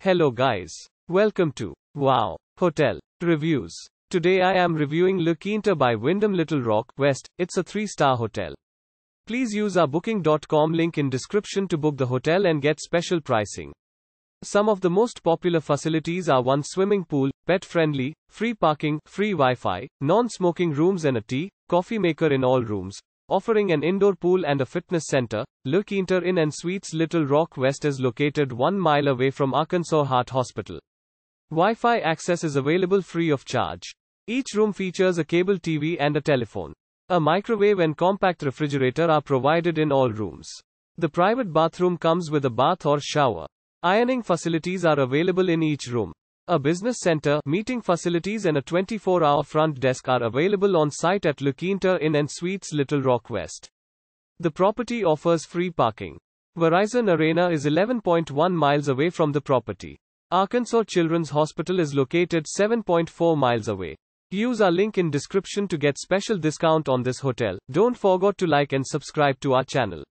Hello guys. Welcome to Wow Hotel Reviews. Today I am reviewing La Quinta by Wyndham Little Rock, West. It's a 3-star hotel. Please use our booking.com link in description to book the hotel and get special pricing. Some of the most popular facilities are one swimming pool, pet friendly, free parking, free Wi-Fi, non-smoking rooms and a tea, coffee maker in all rooms, Offering an indoor pool and a fitness center, La Quinta Inn and Suites Little Rock West is located one mile away from Arkansas Heart Hospital. Wi-Fi access is available free of charge. Each room features a cable TV and a telephone. A microwave and compact refrigerator are provided in all rooms. The private bathroom comes with a bath or shower. Ironing facilities are available in each room. A business center, meeting facilities and a 24-hour front desk are available on site at Quinta Inn and Suites Little Rock West. The property offers free parking. Verizon Arena is 11.1 miles away from the property. Arkansas Children's Hospital is located 7.4 miles away. Use our link in description to get special discount on this hotel. Don't forget to like and subscribe to our channel.